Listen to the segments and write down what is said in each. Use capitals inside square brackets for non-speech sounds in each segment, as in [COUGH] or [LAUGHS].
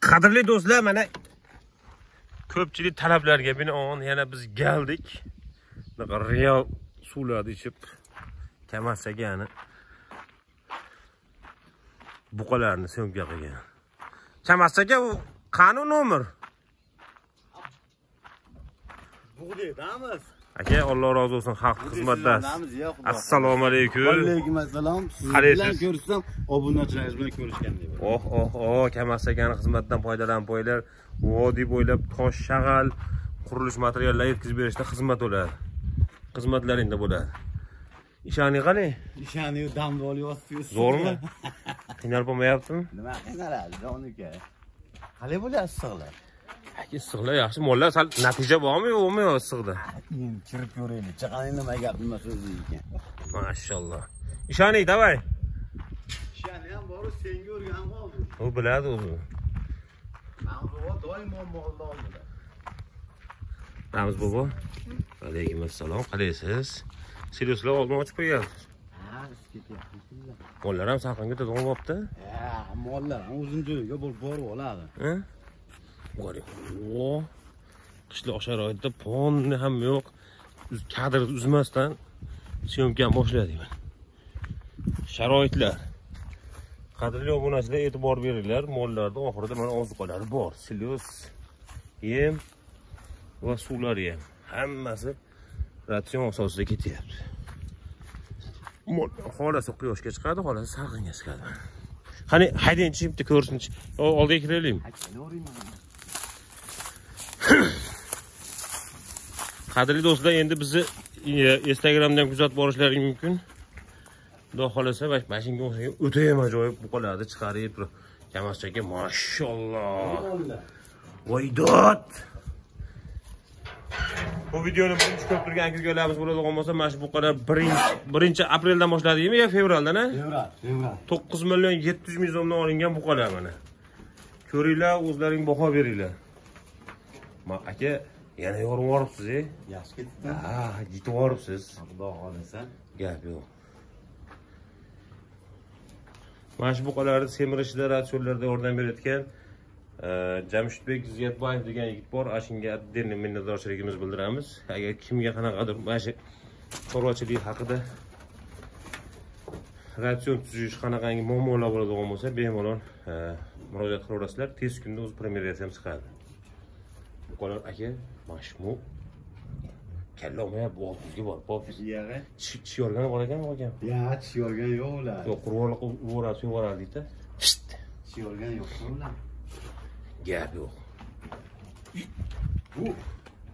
qadrli do'stlar mana ko'pchilik talablarga binoan yana biz keldik bunaqa real suvlarni ichib kamassaga yani buqalarni syomka qilgan kamassaga u qani nomer Bug'doydamiz. Aka alloh rozi bo'lsin xalq xizmatdasiz assalomu alaykum Alaykum assalom. Siz bilan ko'rishsam, obunachilaringiz bilan ko'rishgan deb. oh oh oh kamassagani xizmatdan foydalanib qo'yinglar vodiy bo'ylab tosh shag'al qurilish materiallarini yetkazib berishda xizmat bo'ladi xizmatlaringda bo'ladi ishoning qani Ishani damni olyapsiz. zo'rmi [LAUGHS] qiynalib bo'lmayaptimi Nima qiynaladi, jonika? Qalay bo'lyapsiz issiqlar? Issiqlar yaxshi. Mollar sal natija bormi yo'qmi yo issiqda Endi kirib ko'raylik. Chiqani nima gap nima so'zi ekan. mashaalloh ishoning давай Ishani ham boru senga o'rgan qoldi. u biladi o'zi. Mavzuo doimo molda oldilar. ramiz bobo. Alaykum assalom. Qalaysiz? Serioslar oldin ochib qo'yyapsiz mollar ham salqinga to'g'ri bo'libdi Ha, mollar ham o'zini joyiga bo'lib borib oladi. Ha? Ko'ring. Qishloq sharoitida ponni ham yo'q. Kadr uzmasdan syomkani boshladik mana. Sharoitlar. Qadrli obunachilar e'tibor beringlar. Mollarda oxirida mana ozuqalari bor. Silyos, yem va suvlari ham. Hammasi ratsion asosida ketyapti. Mol xolasi quyoshga chiqadi, xolasi salqinga chiqadi. Qani haydaychi bitta ko'rsinchi. Oldiga kiraylikmi? Qadrli do'stlar, endi bizni e, Instagramdan kuzatib borishlaring mumkin. Xudo xolasa, mana shunga o'xshagan o'ta ham ajoyib buqalarni chiqarib turib, Kamaschaga mashalloh. Voydod. Bu videoni birinchi ko'rib turgan aka-ukalarimiz bo'ladigan bo'lsa, mana shu buqalar 1 apreldan boshladikmi yo fevraldan, a? Fevral, fevral. 9 million 700 ming so'mdan olingan buqalar mana. Ko'ringlar, o'zlaring baho beringlar. Aka, yana yorib yuboribsiz, e? Yaxshi ketibdi. Ha, yetib yuboribsiz. Xudo xolasa. Gap yo'q. Mana shu buqalarni semirishida ratsionlarda yordam berayotgan e, Jamshidbek Ziyatboyev degan yigit bor. Ashunga отдельный minnatdorchiligimizni bildiramiz. Agar kimga qanaqadir mana shu chorvachilik haqida ratsion tuzish qanaqangi muammolar bo'ladigan bo'lsa, bemalol e, murojaat qilaverasizlar. Tez kunda o'z premyerasi ham chiqadi. Buqalar aka, mana shu kalla olmayapti, 600 ga bor. Bor. Iyag'i. Chiyorgani bor ekanmi ekan? Ya, tish yorgan yo'q ular. Yo'q, qurvolib yuboradi, yuboradi deydi. Tish yorgan yo'q ular. Gap yo'q. Bu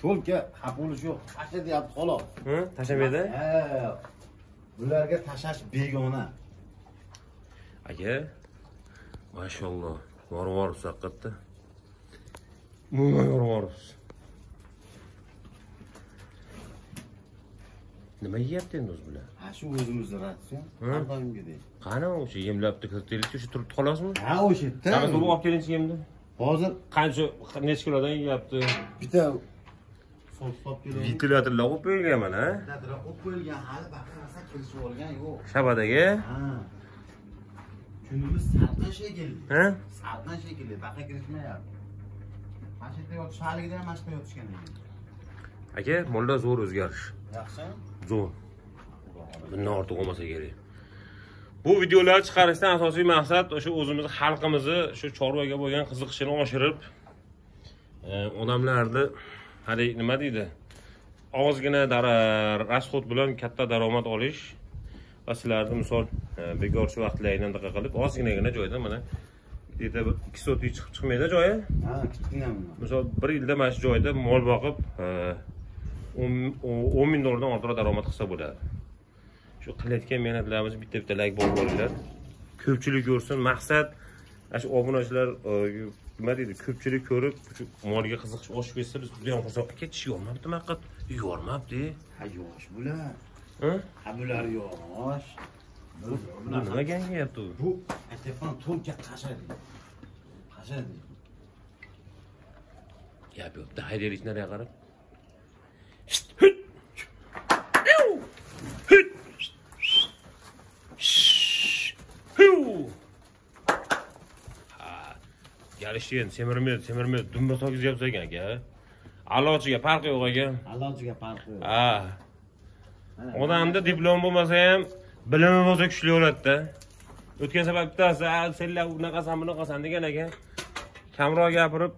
to'lka xaf bo'lish yo'q. Tasha deyapti xolos. Ha? Tashamaydi? Ha. Bularga tashash begona. Aka, mashalloh, yorib yuboribsiz haqiqatda. Umuman yorib yuboribsiz. Nima yeyapti bular? Ha, shu o'zimizni ratsion. Doimgidek. Qani o'sha yemlabdi, kiritaylikchi, shu turibdi xolasmi? Ha, o'sha yerda. Qani bo'lib olib kelinchi yemni. Hozir Qancha necha kilodan yeyapti? bitta. Ventilyatorlar qo'yib qo'yilgan mana. Dadra qo'yib qo'yilgan hali baqarasa kirishib olgan yo'q. Shabadaga. Ha. Kunimiz salqin shekilli. Ha? Salqin shekilli, baqa kirishmayapti. Mana shu yerda yotish haligidan mana shu yerda yotishgan ekan. Aka, molda zo'r o'zgarish. Yaxshi? Zo'r. Bundan ortiq bo'lmasa kerak. Bu videolar chiqarishdan asosiy maqsad o'sha o'zimiz xalqimizni shu chorvaga bo'lgan qiziqishini oshirib, e, odamlarni haligi nima deydi? Ozgina rasxod bilan katta daromad olish va sizlarni misol e, bekorchi vaqtlaringni anaqa qilib ozginagina joyda mana deydi 2 sotik chiqib chiqmaydi joyi. Ha, kichkina buni. Misol bir yilda mana shu joyda mol boqib, 10 ming dollardan ortiqroq daromad qilsa bo'ladi. Shu qilayotgan mehnatlarimizni bitta-bitta layk bosib boringlar. Ko'pchilik ko'rsin, maqsad ana shu obunachilar e, nima deydi, ko'pchilik ko'rib molga qiziqish oshib ketsa biz juda ham xursand ketish yormabdi haqiqat. Yormabdi. Ha, yosh bular. Ha? Bular yosh. Bu nima gangiyapti u? Bu aytyapman to'lka qashadi. Qashadi. Gap yo'q. Haydaylik nariga qarab. galishti endi semirmaydi semirmaydi dumba sokizyapsiz ekan aka alochiga farqi yo'q aka Allochiga farqi yo'q. ha. Odamda diplom bo'lmasa ham bilimi bo'lsa kuchli bo'ladida o'tgan safar bittasi "A, senlar unaqasan bunaqasan degan ekan kamroq gapirib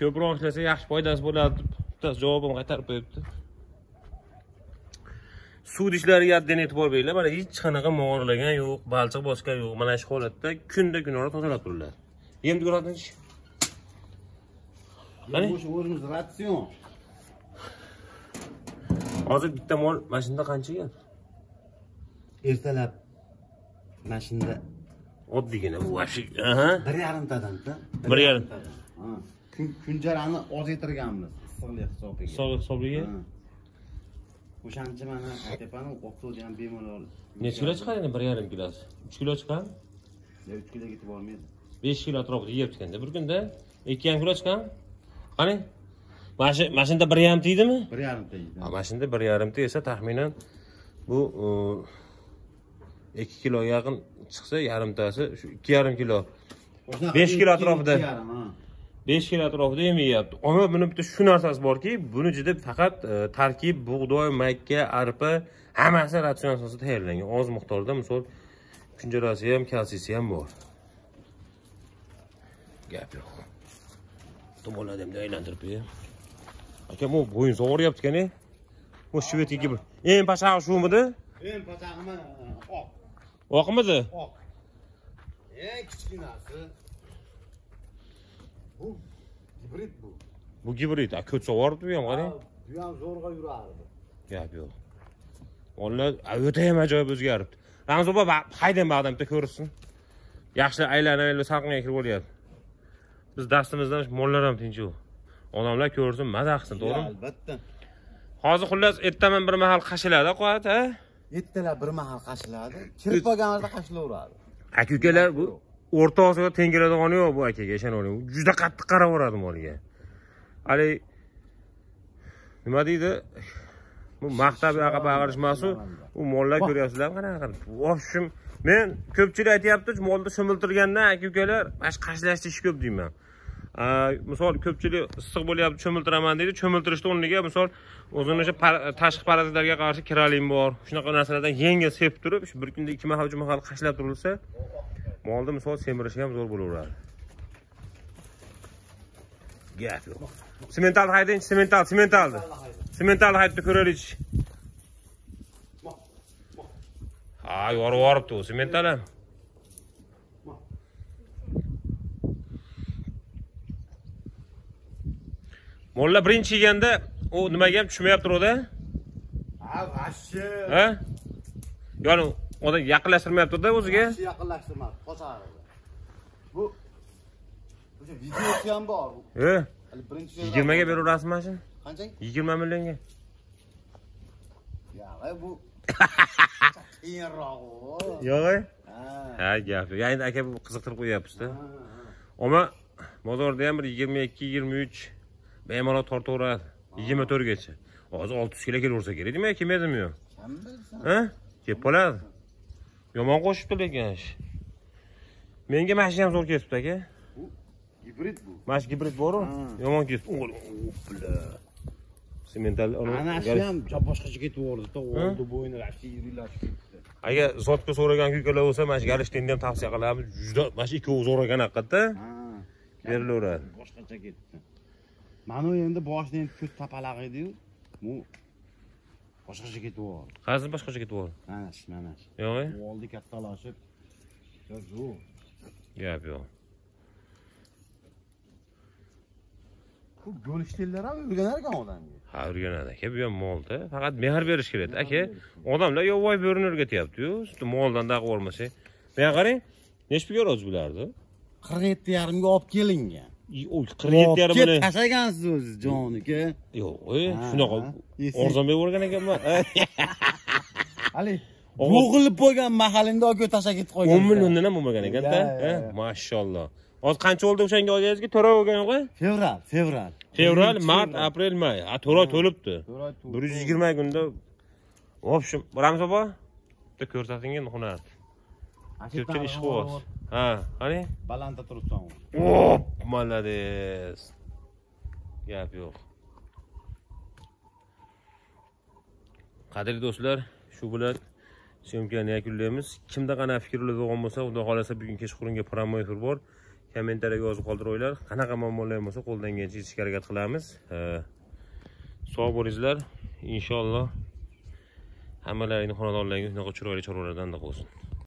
ko'proq ishlasa yaxshi foydasi bo'ladi deb bittasi javobini qaytarib qo'yibdi. Sud ishlariga atdan e'tibor beringlar mana hech qanaqa mog'orlagan yo'q balchiq bosgan yo'q. Mana shu holatda kunda kunora tozalab turiladi yem turadinchi qani? Bu o'zimiz ratsion. hozir bitta mol mana shunda qanchaga Ertalab mashinada oddiygina bu aha bir yarimtadan-da. Bir yarim. Ha. Kun- Kunjarani ozaytirganmiz issiqlik hisobiga. hisob hisobiga Ha. O'shancha mana aytyapman, oqsovda ham bemalol. necha kilo chiqadi endi bir yarim kilosi uch kilo chiqadi 3 kilo ketib olmaydi. besh kilo atrofida yeyapti ekanda bir kunda ikki yarim kilo chiqqan qani mana shu mana shunda bir yarim tiydimi Bir yarimta yeydi. Ha, mana shunda bir yarimta esa taxminan bu ikki kiloga yaqin chiqsa yarimtasi shu ikki yarim kilo. Besh kilo atrofida. besh kilo atrofida yemayapti ammo buni bitta shu narsasi borki buni juda faqat e, tarkib bug'doy makka arpa hammasi ratsion asosida tayyorlangan. Oz miqdorda misol kunjarasi ham kalsiysi ham bor. Gap yo'q. Tomonlarni ham aylantirib qo'yay aka bu bo'yin sog'oryapti ekan e bu shvedniki eng pashag'i shumidi patag'i mana oq, oqmidi oq. Eng kichkinasi. Bu gibrid bu. bu gibrid a ko't sog'oribdi bu ham qarang Bu ham zo'rg'a yurardi. gap yo'q mollar o'ta ham ajoyib o'zgaribdi ramzi bobo haydang bag'dan bitta ko'rishsin yaxshilab aylanib aylanib salqinga kirib olyapti biz dastimizdan mollar ham tinch yo'q odamlar ko'rsin maza qilsin to'g'rimi Albatta. hozir xullas ertaman bir mahal qashiladi qo'yadi ha Ertalab bir mahal qashiladi, kirib qolganimizda qashilaveradi. aka ukalar bu o'rta osiyoda teng keladigani yo'q bu akaga ishonavering. Juda qattiq qarab moliga haligi nima deydi? Bu maqtab yoqqa baqirishmasu u mollar ko'ryapsizlarmi qanaqa qilib? Общем men ko'pchilik aytyapti molni cho'miltirganda aka ukalar mana shu qashlashni ishi ko'p deyman Э, misol ko'pchilik issiq bo'lyapti cho'miltiraman deydi. Cho'miltirishni o'rniga misol o'zini o'sha tashqi parazitlarga qarshi kiralim bor. Shunaqa narsalardan yengil sepib turib shu bir kunda ikki mahal uch mahal qashlab turilsa molni misol semirishi ham zo'r bo'laveradi. Gap yo'q. Sementalni haydangchi semental sementalni sementalni haydab ko'raylikchi ha yorib yuboribdi u semental ham. Molla birinchi yeganda u nimaga ham tushmayapti Ha, g'ashchi. ha ya'ni odam yaqinlashtirmayaptida o'ziga yaqinlashtirmadi, qochadi. Bu videosi ham bor. e Hali birinchi yigirmaga beraverasizmi mana shuni Qancha? yigirma millionga Ya, bu [LAUGHS] qiyinroq. yo'q Ha. gap yo'q endi aka bu qiziqtirib qo'yyapmizda ammo bozorda ham bir yigirma ikki yigirma uch bemalol tortaveradi yigirma to'rtgacha. Hozir olti yuz kilo kelaversa kerak demak kelmaydimi yo'q Kim bilsin? ha? Kelib qoladi. Yomon qo'shibdi lekin menga mana shu ham zo'r kesibdi aka. Bu gibrid bu. mana shu gibrid boru. Yomon kesibdi semental Ana shu ham boshqacha ketib yubordi-da, oldi bo'yni yirilashib ketdi. agar zotga so'ragan kukalar bo'lsa mana shu galishtenni ham tavsiya qilamiz juda mana shu ikkovi zo'r ekan haqiqatda. Ha. berilaveradi. Boshqacha ketdi. Mana u endi boshida endi ko'z tapalaq edi-yu. Bu boshqacha ketib yubordi. qaysi boshqacha ketib yubordi Mana shu, mana shu. yo'q? Bu oldi kattalashib. Zo'r. gap yo'q Bu bo'lishdilar ham o'rganar ekan odamga. ha o'rganadi aka bu ham molda faqat mehr berish kerak aka odamlar yovvoyi bo'rini o'rgatyaptiyu shu moldan dag'ib yubormasak mana qarang nechi pulga rozi bularni 47 yarimga olib kelingan. Qirq yetti yarim million ket tashlagansiz o'zi jonika. yo'q e Ha, shunaqa berib yuborgan ekanman Ali, O'g'il- bo'g'ilib bo'lgan mahalingda olib tashlab ketib qolgan. o'n milliondan ham bo'lmagan ekanda mashalloh hozir qancha bo'ldi o'shanga olganingizga to'rt oy bo'lgan yo'q Fevral, fevral. fevral mart aprel may ha to'rt oy to'libdi bir yuz yigirma kunda в общем boramiz bobo bitta ko'rsating endi hunarni ko'pchilik ish qilyapsiz ha qani Balandda turibsan. Hop, молодец. Gap yo'q. Qadrli do'stlar, shu bilan syomkani yakunlaymiz. Kimda qanaqa fikrlar bo'lgan bo'lsa, xudo xolasa bugun kechqurunga promo bor. Kommentariyaga yozib qoldiringlar. Qanaqa muammolar bo'lsa, qo'ldan kelgancha yechishga harakat qilamiz. Sog' bo'linglar. Inshaalloh hammalaringning xonadonlaringiz shunaqa chiroyli chorvalardan qilsin.